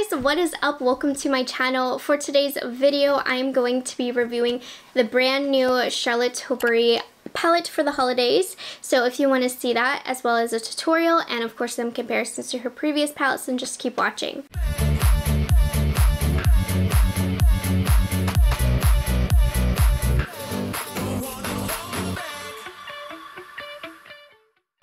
guys, what is up? Welcome to my channel. For today's video, I am going to be reviewing the brand new Charlotte Tilbury palette for the holidays. So if you want to see that, as well as a tutorial, and of course some comparisons to her previous palettes, then just keep watching.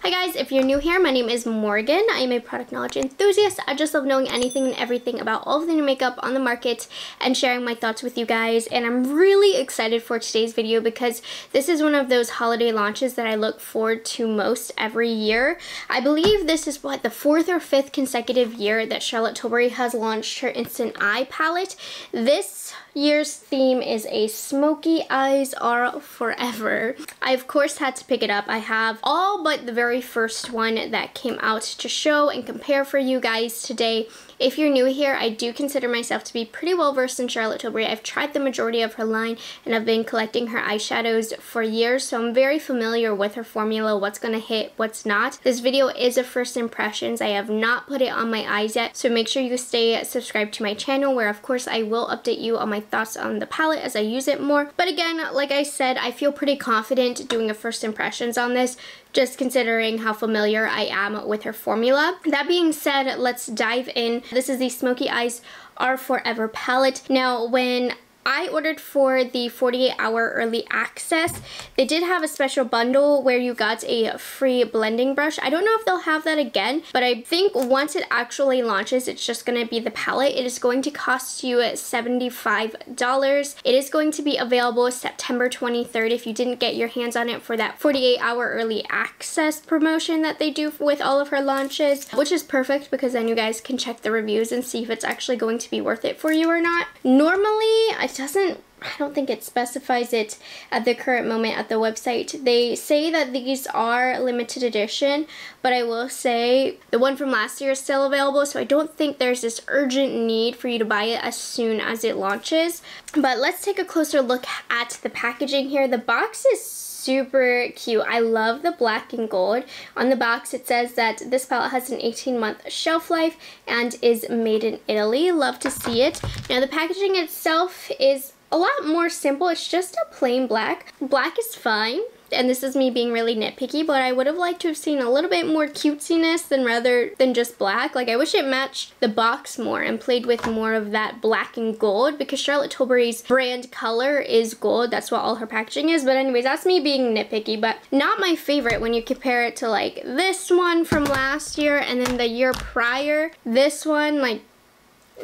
Hi guys, if you're new here, my name is Morgan. I am a product knowledge enthusiast. I just love knowing anything and everything about all of the new makeup on the market and sharing my thoughts with you guys. And I'm really excited for today's video because this is one of those holiday launches that I look forward to most every year. I believe this is what the fourth or fifth consecutive year that Charlotte Tilbury has launched her Instant Eye palette. This year's theme is a smoky eyes are forever. I of course had to pick it up. I have all but the very first one that came out to show and compare for you guys today. If you're new here, I do consider myself to be pretty well versed in Charlotte Tilbury. I've tried the majority of her line and I've been collecting her eyeshadows for years, so I'm very familiar with her formula, what's going to hit, what's not. This video is a first impressions. I have not put it on my eyes yet, so make sure you stay subscribed to my channel where of course I will update you on my thoughts on the palette as I use it more. But again, like I said, I feel pretty confident doing a first impressions on this just considering how familiar I am with her formula. That being said, let's dive in. This is the Smoky Eyes Are Forever palette. Now, when I ordered for the 48 hour early access. They did have a special bundle where you got a free blending brush. I don't know if they'll have that again, but I think once it actually launches, it's just going to be the palette. It is going to cost you $75. It is going to be available September 23rd if you didn't get your hands on it for that 48 hour early access promotion that they do with all of her launches, which is perfect because then you guys can check the reviews and see if it's actually going to be worth it for you or not. Normally, I doesn't I don't think it specifies it at the current moment at the website. They say that these are limited edition, but I will say the one from last year is still available, so I don't think there's this urgent need for you to buy it as soon as it launches. But let's take a closer look at the packaging here. The box is super cute. I love the black and gold. On the box it says that this palette has an 18 month shelf life and is made in Italy. Love to see it. Now the packaging itself is a lot more simple. It's just a plain black. Black is fine and this is me being really nitpicky, but I would have liked to have seen a little bit more cutesiness than rather than just black. Like I wish it matched the box more and played with more of that black and gold because Charlotte Tilbury's brand color is gold. That's what all her packaging is. But anyways, that's me being nitpicky, but not my favorite when you compare it to like this one from last year and then the year prior. This one, like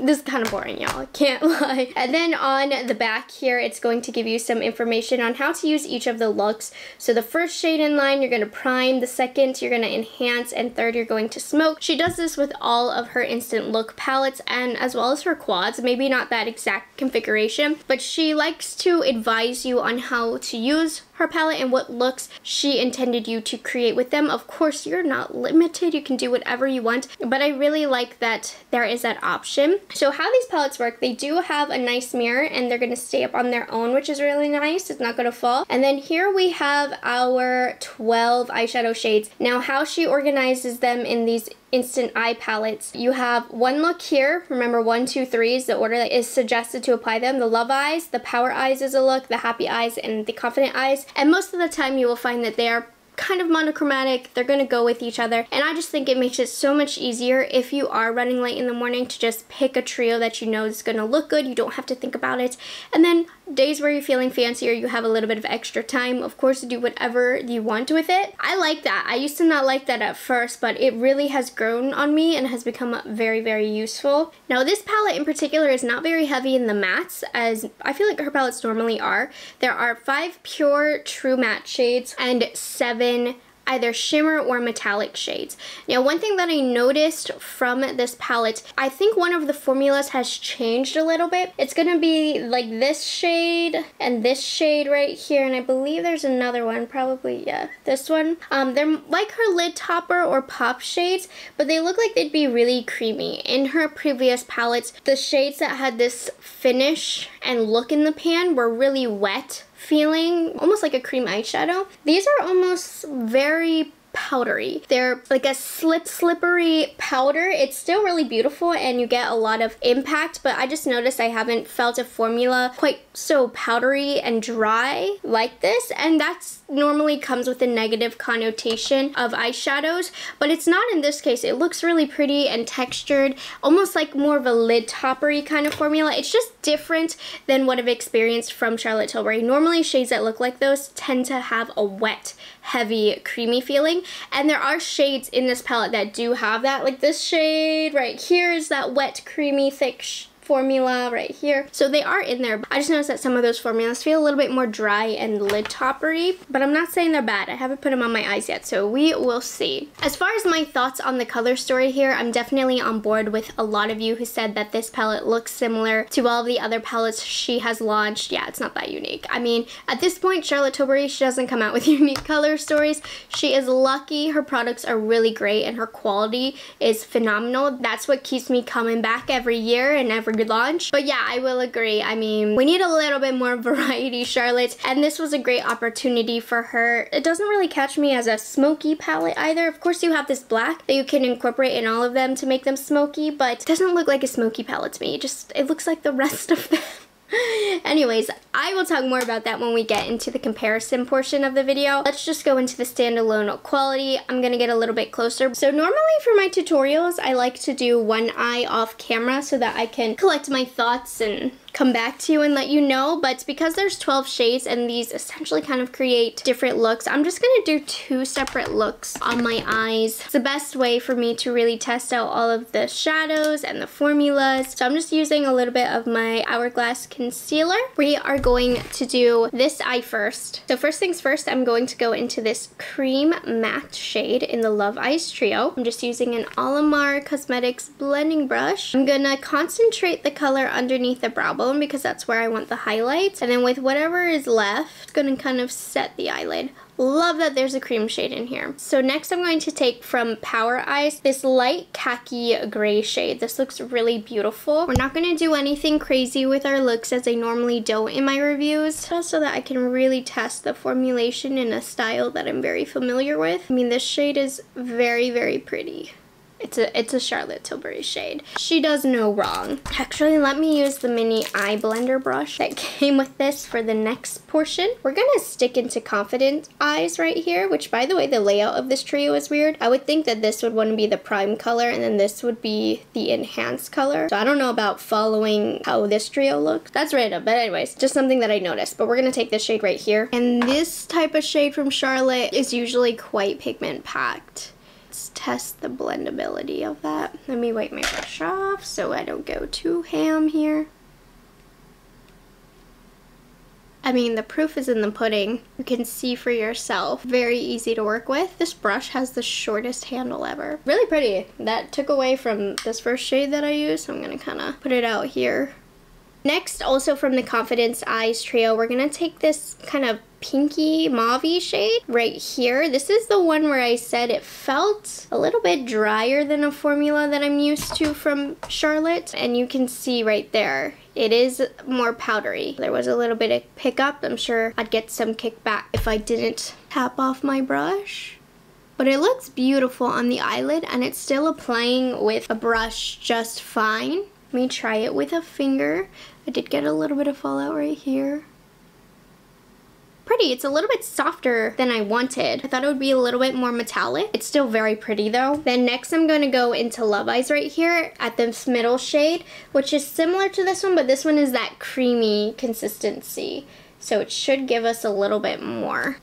this is kind of boring, y'all. Can't lie. And then on the back here, it's going to give you some information on how to use each of the looks. So the first shade in line, you're going to prime. The second, you're going to enhance. And third, you're going to smoke. She does this with all of her instant look palettes and as well as her quads. Maybe not that exact configuration, but she likes to advise you on how to use her palette and what looks she intended you to create with them. Of course, you're not limited. You can do whatever you want, but I really like that there is that option. So how these palettes work, they do have a nice mirror and they're going to stay up on their own, which is really nice. It's not going to fall. And then here we have our 12 eyeshadow shades. Now how she organizes them in these instant eye palettes. You have one look here. Remember, one, two, three is the order that is suggested to apply them. The love eyes, the power eyes is a look, the happy eyes, and the confident eyes. And most of the time you will find that they are kind of monochromatic. They're going to go with each other. And I just think it makes it so much easier if you are running late in the morning to just pick a trio that you know is going to look good. You don't have to think about it. And then days where you're feeling fancier, you have a little bit of extra time, of course, do whatever you want with it. I like that. I used to not like that at first, but it really has grown on me and has become very, very useful. Now, this palette in particular is not very heavy in the mattes, as I feel like her palettes normally are. There are five pure true matte shades and seven either shimmer or metallic shades. Now one thing that I noticed from this palette, I think one of the formulas has changed a little bit. It's gonna be like this shade and this shade right here and I believe there's another one, probably, yeah, this one. Um, they're like her lid topper or pop shades, but they look like they'd be really creamy. In her previous palettes, the shades that had this finish and look in the pan were really wet feeling, almost like a cream eyeshadow. These are almost very powdery. They're like a slip slippery powder. It's still really beautiful and you get a lot of impact, but I just noticed I haven't felt a formula quite so powdery and dry like this, and that's normally comes with a negative connotation of eyeshadows, but it's not in this case. It looks really pretty and textured, almost like more of a lid toppery kind of formula. It's just different than what I've experienced from Charlotte Tilbury. Normally shades that look like those tend to have a wet, heavy, creamy feeling, and there are shades in this palette that do have that. Like this shade right here is that wet, creamy, thick formula right here. So they are in there. I just noticed that some of those formulas feel a little bit more dry and lid toppery, but I'm not saying they're bad. I haven't put them on my eyes yet, so we will see. As far as my thoughts on the color story here, I'm definitely on board with a lot of you who said that this palette looks similar to all of the other palettes she has launched. Yeah, it's not that unique. I mean, at this point, Charlotte Tilbury, she doesn't come out with unique color stories. She is lucky. Her products are really great and her quality is phenomenal. That's what keeps me coming back every year and every launch. But yeah, I will agree. I mean, we need a little bit more variety, Charlotte, and this was a great opportunity for her. It doesn't really catch me as a smoky palette either. Of course, you have this black that you can incorporate in all of them to make them smoky, but it doesn't look like a smoky palette to me. It just, it looks like the rest of them. Anyways, I will talk more about that when we get into the comparison portion of the video. Let's just go into the standalone quality. I'm gonna get a little bit closer. So normally for my tutorials, I like to do one eye off camera so that I can collect my thoughts and come back to you and let you know, but because there's 12 shades and these essentially kind of create different looks, I'm just gonna do two separate looks on my eyes. It's the best way for me to really test out all of the shadows and the formulas. So I'm just using a little bit of my Hourglass concealer. We are going to do this eye first. So first things first, I'm going to go into this cream matte shade in the Love Eyes Trio. I'm just using an Alamar Cosmetics blending brush. I'm gonna concentrate the color underneath the brow bone bone because that's where I want the highlights. And then with whatever is left, I'm to kind of set the eyelid. Love that there's a cream shade in here. So next I'm going to take from Power Eyes this light khaki gray shade. This looks really beautiful. We're not going to do anything crazy with our looks as I normally don't in my reviews just so that I can really test the formulation in a style that I'm very familiar with. I mean this shade is very very pretty. It's a, it's a Charlotte Tilbury shade. She does no wrong. Actually, let me use the mini eye blender brush that came with this for the next portion. We're gonna stick into Confident Eyes right here, which by the way, the layout of this trio is weird. I would think that this would want to be the prime color and then this would be the enhanced color. So I don't know about following how this trio looks. That's random, but anyways, just something that I noticed. But we're gonna take this shade right here. And this type of shade from Charlotte is usually quite pigment packed let's test the blendability of that. Let me wipe my brush off so I don't go too ham here. I mean, the proof is in the pudding. You can see for yourself. Very easy to work with. This brush has the shortest handle ever. Really pretty. That took away from this first shade that I used. So I'm going to kind of put it out here. Next, also from the Confidence Eyes trio, we're going to take this kind of pinky mauve shade right here. This is the one where I said it felt a little bit drier than a formula that I'm used to from Charlotte. And you can see right there, it is more powdery. There was a little bit of pickup. I'm sure I'd get some kickback if I didn't tap off my brush. But it looks beautiful on the eyelid and it's still applying with a brush just fine. Let me try it with a finger. I did get a little bit of fallout right here pretty. It's a little bit softer than I wanted. I thought it would be a little bit more metallic. It's still very pretty though. Then next I'm going to go into Love Eyes right here at this middle shade, which is similar to this one, but this one is that creamy consistency. So it should give us a little bit more.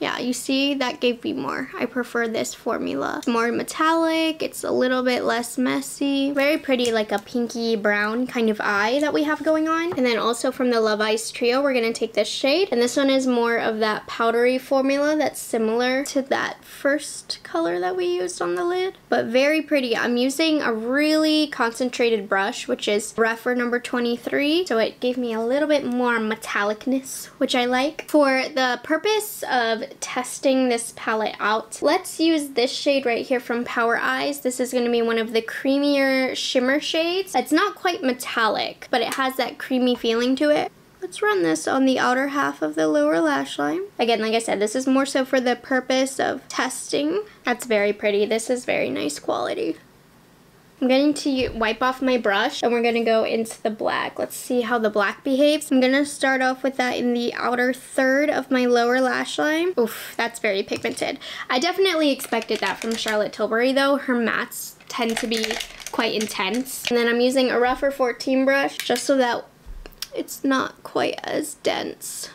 Yeah, you see, that gave me more. I prefer this formula. It's more metallic, it's a little bit less messy. Very pretty, like a pinky brown kind of eye that we have going on. And then also from the Love Eyes Trio, we're gonna take this shade. And this one is more of that powdery formula that's similar to that first color that we used on the lid. But very pretty. I'm using a really concentrated brush, which is Rephr number 23. So it gave me a little bit more metallicness, which I like. For the purpose of testing this palette out. Let's use this shade right here from Power Eyes. This is going to be one of the creamier shimmer shades. It's not quite metallic, but it has that creamy feeling to it. Let's run this on the outer half of the lower lash line. Again, like I said, this is more so for the purpose of testing. That's very pretty. This is very nice quality. I'm going to wipe off my brush and we're going to go into the black. Let's see how the black behaves. I'm going to start off with that in the outer third of my lower lash line. Oof, that's very pigmented. I definitely expected that from Charlotte Tilbury though. Her mattes tend to be quite intense. And then I'm using a Rephr 14 brush just so that it's not quite as dense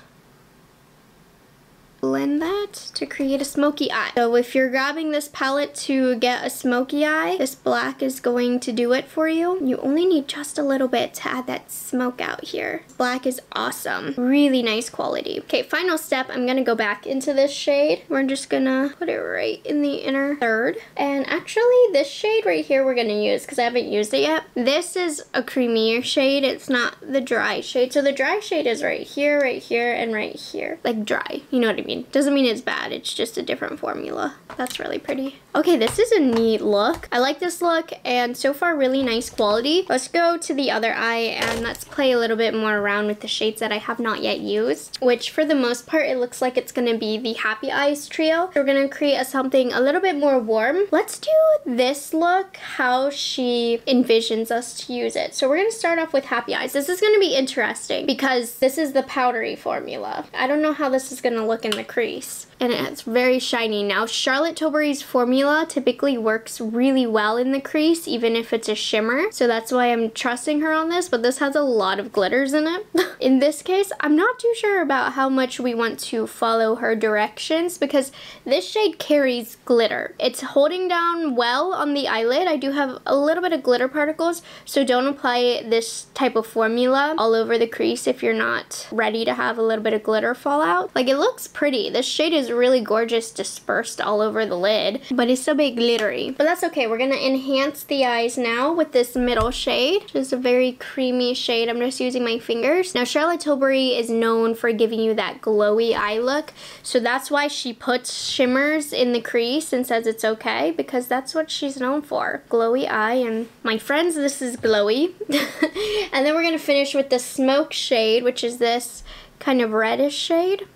blend that to create a smoky eye. So if you're grabbing this palette to get a smoky eye, this black is going to do it for you. You only need just a little bit to add that smoke out here. Black is awesome. Really nice quality. Okay, final step, I'm gonna go back into this shade. We're just gonna put it right in the inner third. And actually this shade right here we're gonna use because I haven't used it yet. This is a creamier shade. It's not the dry shade. So the dry shade is right here, right here, and right here. Like dry, you know what I mean? Doesn't mean it's bad, it's just a different formula. That's really pretty. Okay, this is a neat look. I like this look and so far really nice quality. Let's go to the other eye and let's play a little bit more around with the shades that I have not yet used, which for the most part, it looks like it's gonna be the Happy Eyes trio. We're gonna create a, something a little bit more warm. Let's do this look, how she envisions us to use it. So we're gonna start off with Happy Eyes. This is gonna be interesting because this is the powdery formula. I don't know how this is gonna look in the crease and it's very shiny. Now Charlotte Tilbury's formula typically works really well in the crease even if it's a shimmer so that's why I'm trusting her on this but this has a lot of glitters in it. in this case I'm not too sure about how much we want to follow her directions because this shade carries glitter. It's holding down well on the eyelid. I do have a little bit of glitter particles so don't apply this type of formula all over the crease if you're not ready to have a little bit of glitter fall out. Like it looks pretty. This shade is really gorgeous dispersed all over the lid, but it's still bit glittery. But that's okay. We're gonna enhance the eyes now with this middle shade, which is a very creamy shade. I'm just using my fingers. Now, Charlotte Tilbury is known for giving you that glowy eye look, so that's why she puts shimmers in the crease and says it's okay, because that's what she's known for. Glowy eye, and my friends, this is glowy. and then we're gonna finish with the smoke shade, which is this kind of reddish shade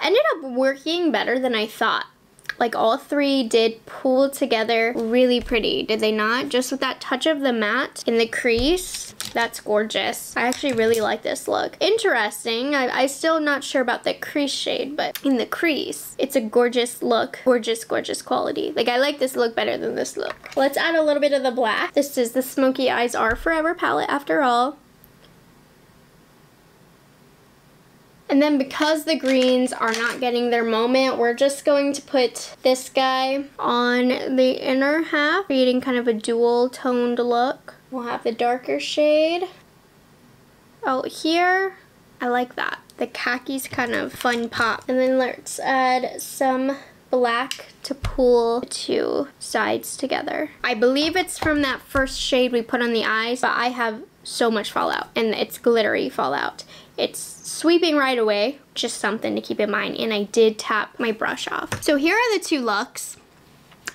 ended up working better than I thought. Like all three did pull together really pretty, did they not? Just with that touch of the matte in the crease, that's gorgeous. I actually really like this look. Interesting, I, I still not sure about the crease shade, but in the crease, it's a gorgeous look. Gorgeous, gorgeous quality. Like I like this look better than this look. Let's add a little bit of the black. This is the Smoky Eyes Are Forever palette after all. And then because the greens are not getting their moment, we're just going to put this guy on the inner half, creating kind of a dual toned look. We'll have the darker shade out here. I like that. The khaki's kind of fun pop. And then let's add some black to pull the two sides together. I believe it's from that first shade we put on the eyes, but I have so much fallout and it's glittery fallout. It's sweeping right away, just something to keep in mind. And I did tap my brush off. So here are the two looks.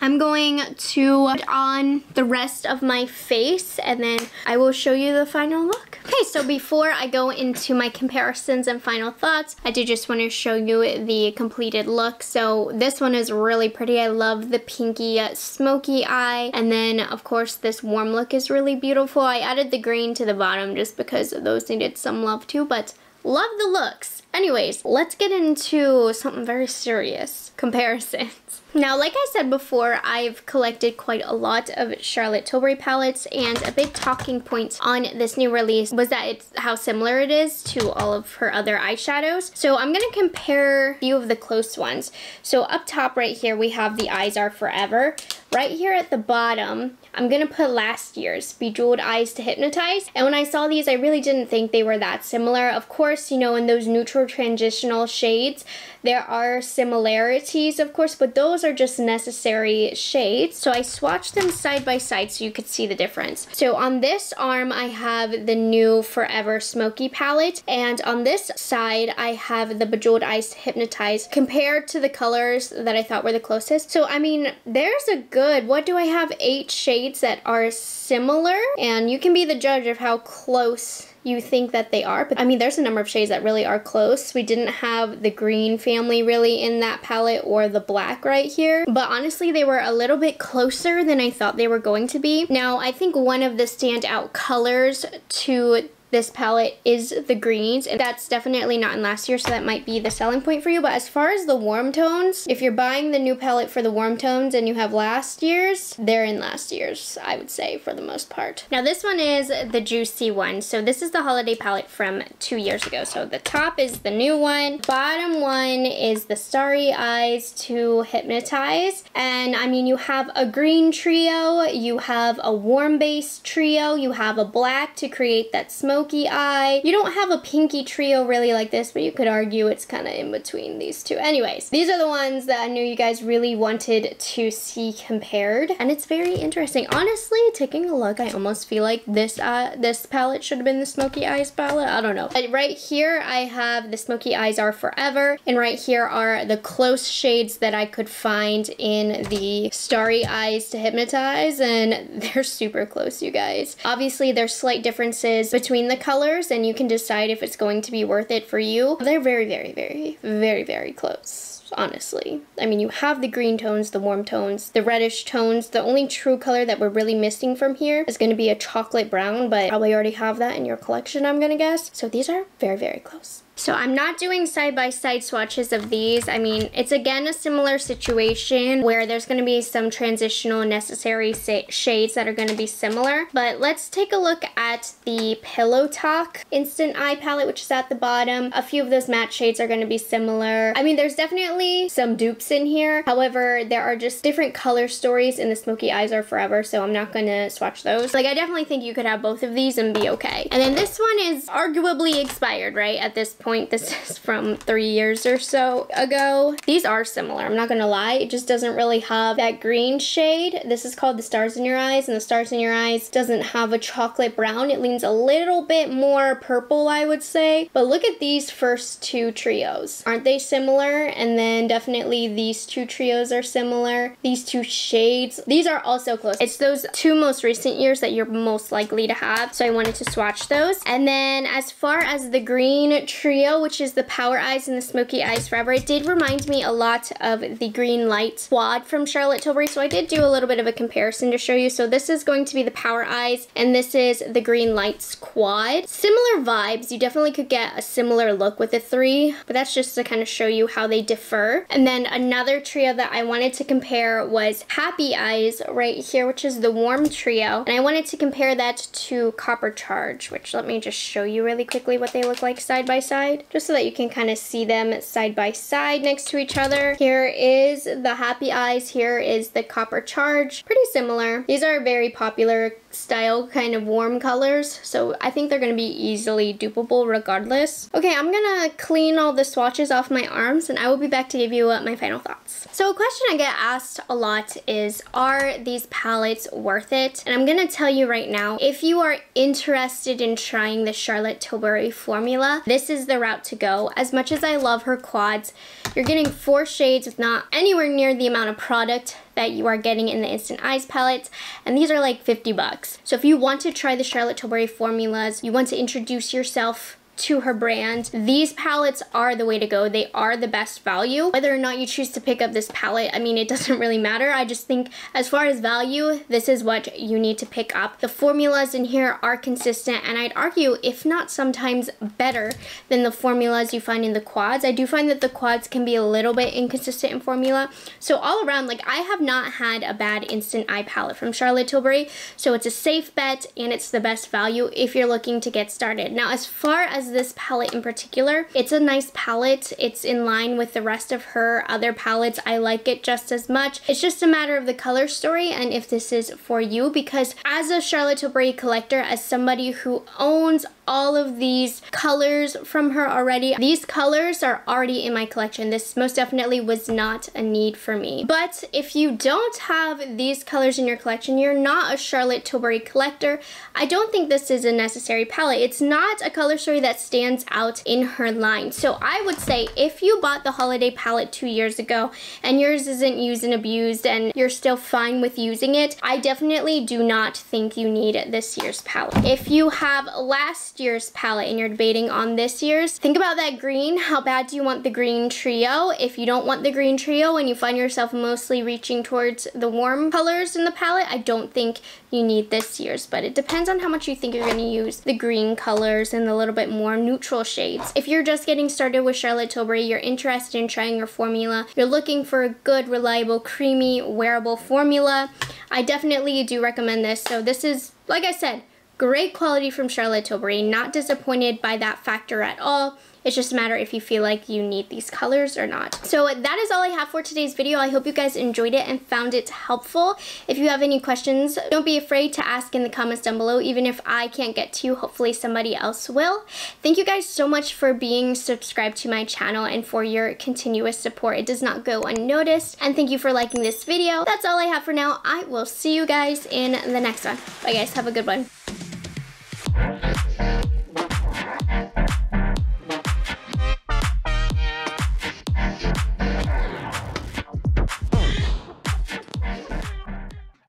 I'm going to put on the rest of my face and then I will show you the final look. Okay, so before I go into my comparisons and final thoughts, I do just want to show you the completed look. So this one is really pretty. I love the pinky uh, smoky eye. And then, of course, this warm look is really beautiful. I added the green to the bottom just because those needed some love too, but love the looks. Anyways, let's get into something very serious. Comparisons. Now, like I said before, I've collected quite a lot of Charlotte Tilbury palettes, and a big talking point on this new release was that it's how similar it is to all of her other eyeshadows. So I'm going to compare a few of the close ones. So up top right here, we have the Eyes Are Forever. Right here at the bottom, I'm gonna put last year's Bejeweled Eyes to Hypnotize. And when I saw these, I really didn't think they were that similar. Of course, you know, in those neutral transitional shades, there are similarities, of course, but those are just necessary shades. So I swatched them side by side so you could see the difference. So on this arm, I have the new Forever Smoky palette. And on this side, I have the Bejeweled Eyes to Hypnotize compared to the colors that I thought were the closest. So, I mean, there's a good, what do I have, eight shades that are similar and you can be the judge of how close you think that they are. But I mean, there's a number of shades that really are close. We didn't have the green family really in that palette or the black right here. But honestly, they were a little bit closer than I thought they were going to be. Now, I think one of the standout colors to this palette is the greens and that's definitely not in last year so that might be the selling point for you. But as far as the warm tones if you're buying the new palette for the warm tones and you have last year's they're in last year's I would say for the most part. Now this one is the juicy one. So this is the holiday palette from two years ago. So the top is the new one bottom one is the starry eyes to hypnotize. And I mean you have a green trio you have a warm base trio you have a black to create that smoke smoky eye. You don't have a pinky trio really like this, but you could argue it's kind of in between these two. Anyways, these are the ones that I knew you guys really wanted to see compared, and it's very interesting. Honestly, taking a look, I almost feel like this uh, this palette should have been the Smoky Eyes palette. I don't know. But right here, I have the Smoky Eyes Are Forever, and right here are the close shades that I could find in the Starry Eyes to Hypnotize, and they're super close, you guys. Obviously, there's slight differences between the the colors and you can decide if it's going to be worth it for you. They're very, very, very, very, very close honestly. I mean, you have the green tones, the warm tones, the reddish tones. The only true color that we're really missing from here is going to be a chocolate brown, but probably already have that in your collection, I'm going to guess. So these are very, very close. So I'm not doing side-by-side -side swatches of these. I mean, it's again a similar situation where there's going to be some transitional necessary shades that are going to be similar. But let's take a look at the Pillow Talk Instant Eye Palette, which is at the bottom. A few of those matte shades are going to be similar. I mean, there's definitely some dupes in here. However, there are just different color stories and the Smoky Eyes are forever, so I'm not going to swatch those. Like, I definitely think you could have both of these and be okay. And then this one is arguably expired, right, at this point. This is from three years or so ago. These are similar, I'm not gonna lie. It just doesn't really have that green shade. This is called the Stars in Your Eyes, and the Stars in Your Eyes doesn't have a chocolate brown. It leans a little bit more purple, I would say. But look at these first two trios. Aren't they similar? And then definitely these two trios are similar. These two shades, these are also close. It's those two most recent years that you're most likely to have. So I wanted to swatch those. And then as far as the green trio, trio, which is the Power Eyes and the Smoky Eyes Forever. It did remind me a lot of the Green Light Quad from Charlotte Tilbury, so I did do a little bit of a comparison to show you. So this is going to be the Power Eyes, and this is the Green Lights Quad. Similar vibes. You definitely could get a similar look with the three, but that's just to kind of show you how they differ. And then another trio that I wanted to compare was Happy Eyes right here, which is the Warm Trio. And I wanted to compare that to Copper Charge, which let me just show you really quickly what they look like side by side side, just so that you can kind of see them side by side next to each other. Here is the Happy Eyes, here is the Copper Charge. Pretty similar. These are very popular style kind of warm colors so I think they're going to be easily dupable regardless. Okay I'm gonna clean all the swatches off my arms and I will be back to give you uh, my final thoughts. So a question I get asked a lot is are these palettes worth it? And I'm gonna tell you right now if you are interested in trying the Charlotte Tilbury formula this is the route to go. As much as I love her quads you're getting four shades with not anywhere near the amount of product that you are getting in the Instant Eyes palettes, and these are like 50 bucks. So if you want to try the Charlotte Tilbury formulas, you want to introduce yourself to her brand. These palettes are the way to go. They are the best value. Whether or not you choose to pick up this palette, I mean, it doesn't really matter. I just think as far as value, this is what you need to pick up. The formulas in here are consistent and I'd argue, if not sometimes better than the formulas you find in the quads. I do find that the quads can be a little bit inconsistent in formula. So all around, like I have not had a bad instant eye palette from Charlotte Tilbury. So it's a safe bet and it's the best value if you're looking to get started. Now, as far as this palette in particular. It's a nice palette. It's in line with the rest of her other palettes. I like it just as much. It's just a matter of the color story and if this is for you because as a Charlotte Tilbury collector, as somebody who owns all of these colors from her already. These colors are already in my collection. This most definitely was not a need for me. But if you don't have these colors in your collection, you're not a Charlotte Tilbury collector, I don't think this is a necessary palette. It's not a color story that that stands out in her line. So I would say if you bought the holiday palette two years ago and yours isn't used and abused and you're still fine with using it, I definitely do not think you need this year's palette. If you have last year's palette and you're debating on this year's, think about that green. How bad do you want the green trio? If you don't want the green trio and you find yourself mostly reaching towards the warm colors in the palette, I don't think you need this year's, but it depends on how much you think you're gonna use the green colors and a little bit more neutral shades. If you're just getting started with Charlotte Tilbury, you're interested in trying your formula, you're looking for a good, reliable, creamy, wearable formula, I definitely do recommend this. So this is, like I said, great quality from Charlotte Tilbury, not disappointed by that factor at all. It's just a matter if you feel like you need these colors or not. So that is all I have for today's video. I hope you guys enjoyed it and found it helpful. If you have any questions, don't be afraid to ask in the comments down below. Even if I can't get to you, hopefully somebody else will. Thank you guys so much for being subscribed to my channel and for your continuous support. It does not go unnoticed. And thank you for liking this video. That's all I have for now. I will see you guys in the next one. Bye guys, have a good one.